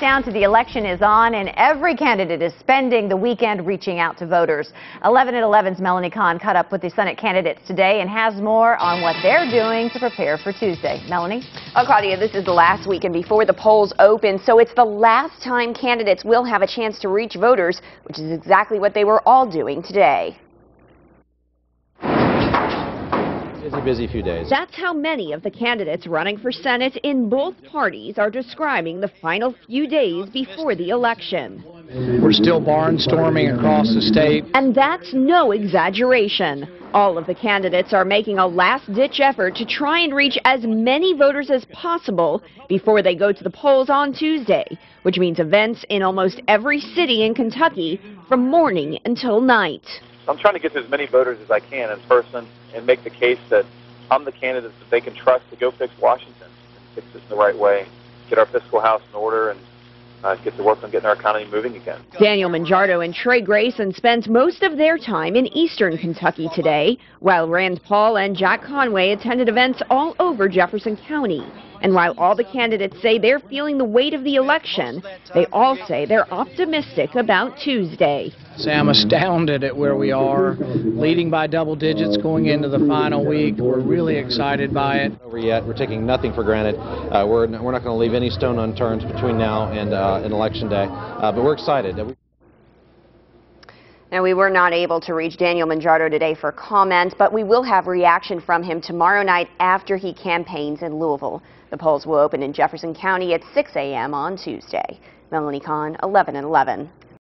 Down to the election is on, and every candidate is spending the weekend reaching out to voters. 11 at 11's Melanie Kahn caught up with the Senate candidates today and has more on what they're doing to prepare for Tuesday. Melanie? Well, Claudia, this is the last weekend before the polls open, so it's the last time candidates will have a chance to reach voters, which is exactly what they were all doing today. Busy, busy few days. That's how many of the candidates running for Senate in both parties are describing the final few days before the election. We're still barnstorming across the state. And that's no exaggeration. All of the candidates are making a last-ditch effort to try and reach as many voters as possible before they go to the polls on Tuesday, which means events in almost every city in Kentucky from morning until night. I'm trying to get to as many voters as I can in person and make the case that I'm the candidate that they can trust to go fix Washington, and fix this the right way, get our fiscal house in order, and uh, get to work on getting our economy moving again. Daniel Mongiardo and Trey Grayson spent most of their time in eastern Kentucky today, while Rand Paul and Jack Conway attended events all over Jefferson County. And while all the candidates say they're feeling the weight of the election, they all say they're optimistic about Tuesday. Say I'm astounded at where we are, leading by double digits going into the final week. We're really excited by it. Over yet, we're taking nothing for granted. Uh, we're, we're not going to leave any stone unturned between now and, uh, and election day, uh, but we're excited. Now, we were not able to reach Daniel Mongiardo today for comment, but we will have reaction from him tomorrow night after he campaigns in Louisville. The polls will open in Jefferson County at 6 a.m. on Tuesday. Melanie Kahn, 11 and 11.